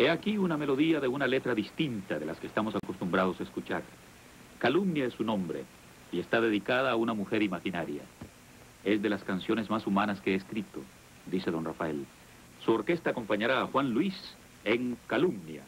He aquí una melodía de una letra distinta de las que estamos acostumbrados a escuchar. Calumnia es su nombre y está dedicada a una mujer imaginaria. Es de las canciones más humanas que he escrito, dice don Rafael. Su orquesta acompañará a Juan Luis en Calumnia.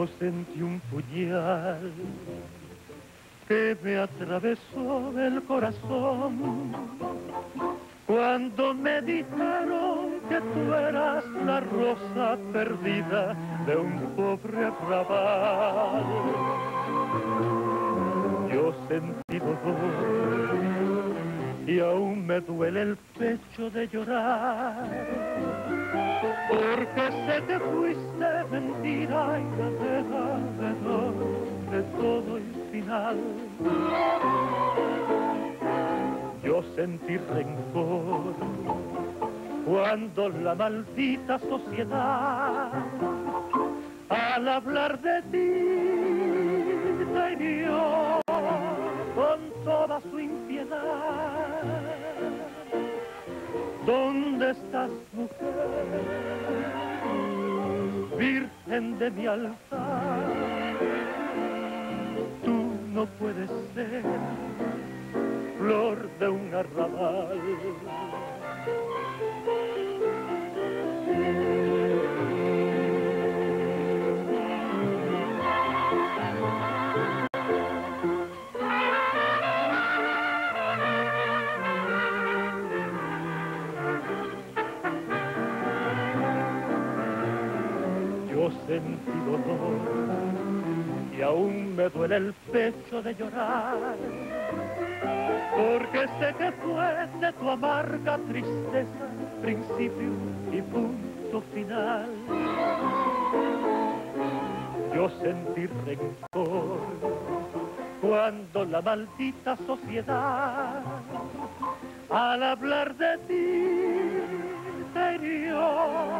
Yo sentí un puñal que me atravesó el corazón cuando me dijeron que tú eras la rosa perdida de un pobre arrabal. Yo sentí dolor y aún me duele el pecho de llorar porque sé que fuiste mentira y navegador de todo el final. Yo sentí rencor cuando la maldita sociedad al hablar de ti te hirió con toda su impiedad. ¿Dónde estás, mujer? Virgen de mi altar. Tú no puedes ser flor de un arrabal. Yo sentí dolor y aún me duele el pecho de llorar, porque sé que fue de tu amarga tristeza principio y punto final. Yo sentí rencor cuando la maldita sociedad al hablar de ti te hirió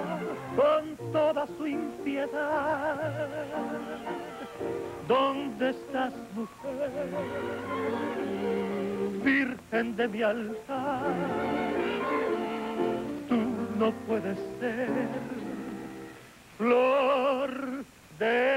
¿Dónde estás, mujer? Virgen de mi altar. Tú no puedes ser flor de